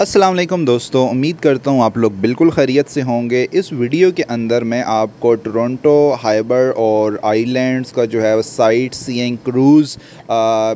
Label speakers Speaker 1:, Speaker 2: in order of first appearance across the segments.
Speaker 1: वालेकुम दोस्तों, उम्मीद करता हूँ आप लोग बिल्कुल खैरियत से होंगे। इस वीडियो के अंदर मैं आपको टोरंटो हाइबर और आइलैंड्स का जो है साइट सीइंग क्रूज़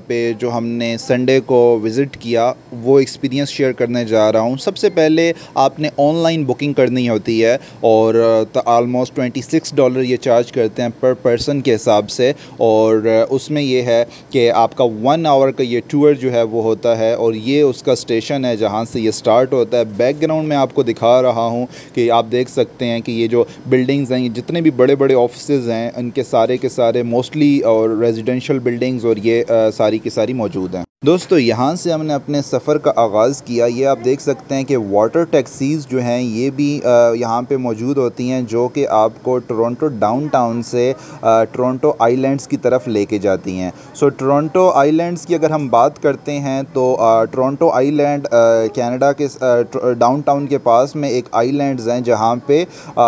Speaker 1: पे जो हमने संडे को विज़िट किया, वो एक्सपीरियंस शेयर करने जा रहा हूँ। सबसे पहले आपने ऑनलाइन बुकिंग करनी होती है और आलमोस्ट ट्वेंटी सिक्स डॉलर ये चार्ज करते हैं पर पर्सन के हिसाब से और उसमें यह है कि आपका वन आवर का ये टूर जो है वो होता है और ये उसका स्टेशन है जहाँ से ये स्टार्ट होता है। बैकग्राउंड में आपको दिखा रहा हूँ कि आप देख सकते हैं कि ये जो बिल्डिंग्स हैं जितने भी बड़े बड़े ऑफ़िस हैं इनके सारे के सारे मोस्टली और रेजिडेंशल बिल्डिंग्स और ये आ, सारी की सारी मौजूद हैं। दोस्तों यहाँ से हमने अपने सफ़र का आगाज़ किया। ये आप देख सकते हैं कि वाटर टैक्सीज़ जो हैं ये भी यहाँ पे मौजूद होती हैं जो कि आपको टोरंटो डाउनटाउन से टोरंटो आइलैंड्स की तरफ़ लेके जाती हैं। सो टोरंटो आइलैंड्स की अगर हम बात करते हैं तो टोरंटो आइलैंड कनाडा के डाउनटाउन के पास में एक आइलैंड्स हैं जहाँ पे आ,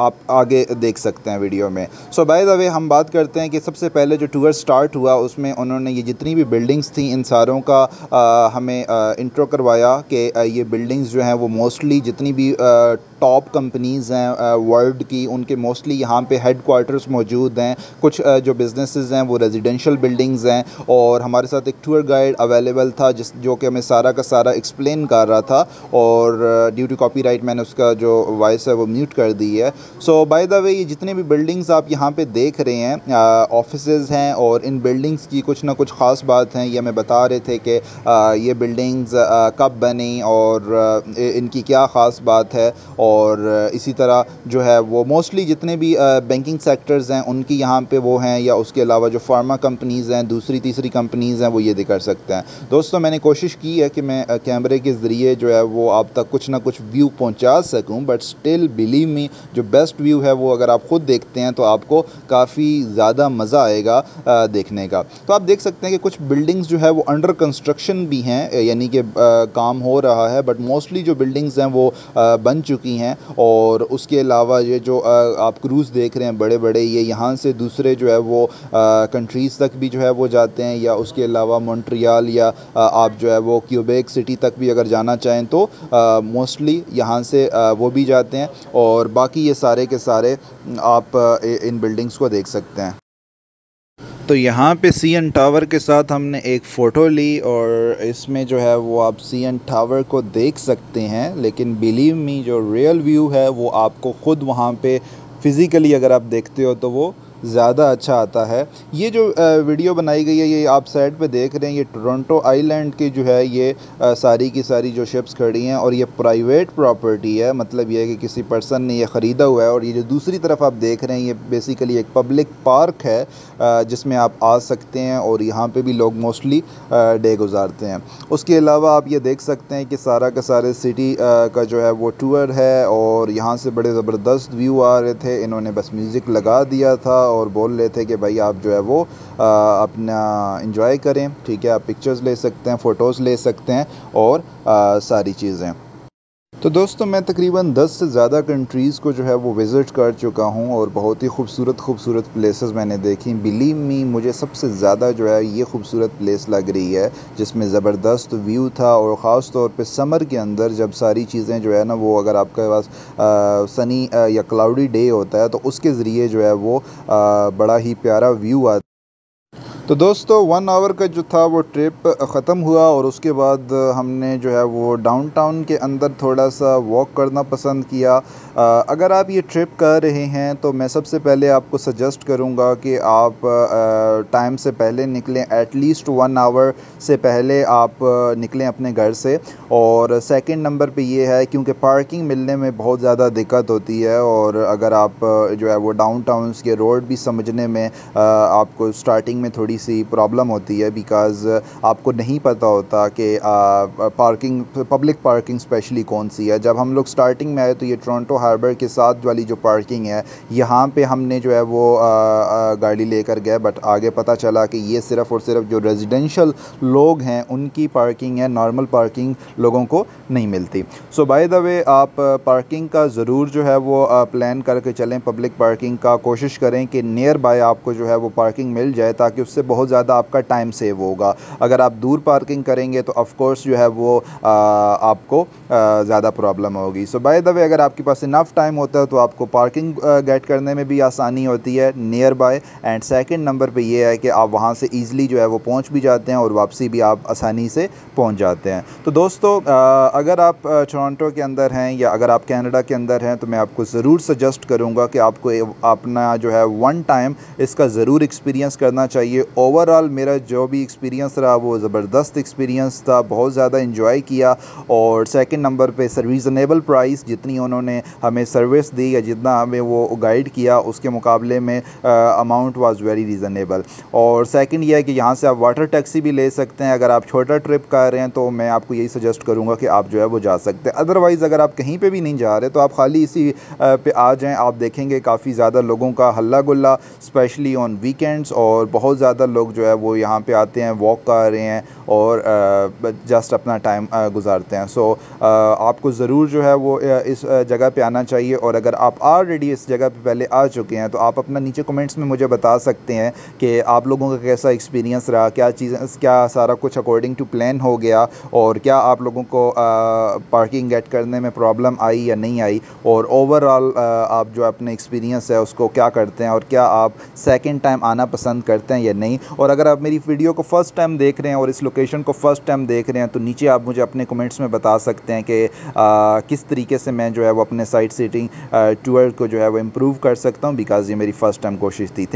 Speaker 1: आप आगे देख सकते हैं वीडियो में। सो बाय द वे हम बात करते हैं कि सबसे पहले जो टूर स्टार्ट हुआ उसमें उन्होंने ये जितनी भी बिल्डिंग्स थी इन सारों का आ, हमें इंट्रो करवाया कि ये बिल्डिंग्स जो हैं वो मोस्टली जितनी भी टॉप कंपनीज़ हैं वर्ल्ड की उनके मोस्टली यहाँ पे हेड क्वार्टर्स मौजूद हैं। कुछ जो बिज़नेसेस हैं वो रेजिडेंशियल बिल्डिंग्स हैं और हमारे साथ एक टूर गाइड अवेलेबल था जिस जो कि हमें सारा का सारा एक्सप्लेन कर रहा था और ड्यू टू कॉपीराइट मैंने उसका जो वॉइस है वो म्यूट कर दी है। सो बाय द वे ये जितने भी बिल्डिंग्स आप यहाँ पे देख रहे हैं ऑफ़िस हैं और इन बिल्डिंग्स की कुछ ना कुछ ख़ास बात हैं, ये हमें बता रहे थे कि ये बिल्डिंग्स कब बनी और इनकी क्या ख़ास बात है और इसी तरह जो है वो मोस्टली जितने भी बैंकिंग सेक्टर्स हैं, उनकी यहाँ पे वो हैं या उसके अलावा जो फार्मा कंपनीज़ हैं, दूसरी तीसरी कंपनीज़ हैं, वो ये कर सकते हैं। दोस्तों, मैंने कोशिश की है कि मैं कैमरे के ज़रिए जो है वो आप तक कुछ ना कुछ व्यू पहुँचा सकूँ बट स्टिल बिलीव मी जो बेस्ट व्यू है वो अगर आप ख़ुद देखते हैं तो आपको काफ़ी ज़्यादा मज़ा आएगा देखने का। तो आप देख सकते हैं कि कुछ बिल्डिंग्स जो है वो अंडर कंस्ट्रक्शन भी हैं यानी कि काम हो रहा है बट मोस्टली जो बिल्डिंग्स हैं वो बन चुकी हैं और उसके अलावा ये जो आप क्रूज़ देख रहे हैं बड़े बड़े ये यहाँ से दूसरे जो है वो कंट्रीज़ तक भी जो है वो जाते हैं या उसके अलावा मोन्ट्रियाल या आप जो है वो क्यूबेक सिटी तक भी अगर जाना चाहें तो मोस्टली यहाँ से आ, वो भी जाते हैं और बाकी ये सारे के सारे आप इन बिल्डिंग्स को देख सकते हैं। तो यहाँ पे सी एन टावर के साथ हमने एक फ़ोटो ली और इसमें जो है वो आप सी एन टावर को देख सकते हैं लेकिन बिलीव मी जो रियल व्यू है वो आपको ख़ुद वहाँ पे फ़िज़िकली अगर आप देखते हो तो वो ज़्यादा अच्छा आता है। ये जो वीडियो बनाई गई है, ये आप साइड पे देख रहे हैं, ये टोरंटो आइलैंड की जो है, ये सारी की सारी जो शिप्स खड़ी हैं और ये प्राइवेट प्रॉपर्टी है। मतलब ये है कि किसी पर्सन ने ये ख़रीदा हुआ है और ये जो दूसरी तरफ़ आप देख रहे हैं, ये बेसिकली एक पब्लिक पार्क है जिसमें आप आ सकते हैं और यहाँ पर भी लोग मोस्टली डे गुजारते हैं। उसके अलावा आप ये देख सकते हैं कि सारा का सारे सिटी का जो है, वो टूर है और यहाँ से बड़े ज़बरदस्त व्यू आ रहे थे। इन्होंने बस म्यूज़िक लगा दिया था और बोल रहे थे कि भाई आप जो है वो आ, अपना इंजॉय करें ठीक है? आप पिक्चर्स ले सकते हैं फ़ोटोज़ ले सकते हैं और आ, सारी चीज़ें। तो दोस्तों मैं तकरीबन 10 से ज़्यादा कंट्रीज़ को जो है वो विज़िट कर चुका हूँ और बहुत ही खूबसूरत खूबसूरत प्लेसेस मैंने देखी। बिलीव मी मुझे सबसे ज़्यादा जो है ये खूबसूरत प्लेस लग रही है जिसमें ज़बरदस्त व्यू था और ख़ास तौर पे समर के अंदर जब सारी चीज़ें जो है ना वो अगर आपके पास सनी या क्लाउडी डे होता है तो उसके ज़रिए जो है वो आ, बड़ा ही प्यारा व्यू आता तो दोस्तों वन आवर का जो था वो ट्रिप ख़त्म हुआ और उसके बाद हमने जो है वो डाउनटाउन के अंदर थोड़ा सा वॉक करना पसंद किया। अगर आप ये ट्रिप कर रहे हैं तो मैं सबसे पहले आपको सजेस्ट करूँगा कि आप टाइम से पहले निकलें एटलीस्ट वन आवर से पहले आप निकलें अपने घर से। और सेकंड नंबर पे ये है, क्योंकि पार्किंग मिलने में बहुत ज़्यादा दिक्कत होती है और अगर आप जो है वो डाउन के रोड भी समझने में आपको स्टार्टिंग में थोड़ी सी प्रॉब्लम होती है बिकॉज़ आपको नहीं पता होता कि पार्किंग पब्लिक पार्किंग स्पेशली कौन सी है। जब हम लोग स्टार्टिंग में आए तो ये टोरंटो हार्बर के साथ वाली जो पार्किंग है, यहाँ पे हमने जो है वो गाड़ी लेकर गए बट आगे पता चला कि ये सिर्फ़ और सिर्फ़ जो रेजिडेंशल लोग हैं, उनकी पार्किंग है नॉर्मल पार्किंग लोगों को नहीं मिलती। सो बाय द वे आप पार्किंग का ज़रूर जो है वो प्लान करके चलें पब्लिक पार्किंग का कोशिश करें कि नियर बाय आपको जो है वो पार्किंग मिल जाए ताकि उससे बहुत ज़्यादा आपका टाइम सेव होगा। अगर आप दूर पार्किंग करेंगे तो ऑफ़कोर्स जो है वो आ, आपको ज़्यादा प्रॉब्लम होगी। सो बाय द वे अगर आपके पास इनफ टाइम होता है तो आपको पार्किंग गेट करने में भी आसानी होती है near by and second number पर यह है कि आप वहाँ से ईज़िली जो है वो पहुँच भी जाते हैं और वापसी भी आप आसानी से पहुँच जाते हैं। तो दोस्तों अगर आप टोरंटो के अंदर हैं या अगर आप कनाडा के अंदर हैं तो मैं आपको ज़रूर सजेस्ट करूँगा कि आपको अपना जो है वन टाइम इसका ज़रूर एक्सपीरियंस करना चाहिए। ओवरऑल मेरा जो भी एक्सपीरियंस रहा, वो ज़बरदस्त एक्सपीरियंस था, बहुत ज़्यादा इंजॉय किया और सेकंड नंबर पे रीज़नेबल प्राइस जितनी उन्होंने हमें सर्विस दी या जितना हमें वो गाइड किया, उसके मुकाबले में अमाउंट वाज वेरी रीज़नेबल और सेकंड ये है कि यहाँ से आप वाटर टैक्सी भी ले सकते हैं। अगर आप छोटा ट्रिप कर रहे हैं तो मैं आपको यही सजेस्ट करूँगा कि आप जो है वो जा सकते हैं। अदरवाइज़ अगर आप कहीं पर भी नहीं जा रहे तो आप खाली इसी पे आ जाएँ। आप देखेंगे काफ़ी ज़्यादा लोगों का हल्ला गुल्ला स्पेशली ऑन वीकेंड्स और बहुत ज़्यादा लोग जो है वो यहाँ पर आते हैं वॉक कर रहे हैं और जस्ट अपना टाइम गुजारते हैं। सो आपको ज़रूर जो है वो इस जगह पे आना चाहिए और अगर आप ऑलरेडी इस जगह पे पहले आ चुके हैं तो आप अपना नीचे कमेंट्स में मुझे बता सकते हैं कि आप लोगों का कैसा एक्सपीरियंस रहा, क्या चीज़ें, क्या सारा कुछ अकॉर्डिंग टू प्लान हो गया और क्या आप लोगों को पार्किंग गेट करने में प्रॉब्लम आई या नहीं आई और ओवरऑल आप जो अपने एक्सपीरियंस है उसको क्या करते हैं और क्या आप सेकेंड टाइम आना पसंद करते हैं या नहीं और अगर आप मेरी वीडियो को फ़र्स्ट टाइम देख रहे हैं और इस लोकेशन को फ़र्स्ट टाइम देख रहे हैं तो नीचे आप मुझे अपने कमेंट्स में बता सकते हैं कि किस तरीके से मैं जो है वो अपने साइट सीटिंग टूर को जो है वो इम्प्रूव कर सकता हूँ बिकॉज़ ये मेरी फ़र्स्ट टाइम कोशिश थी।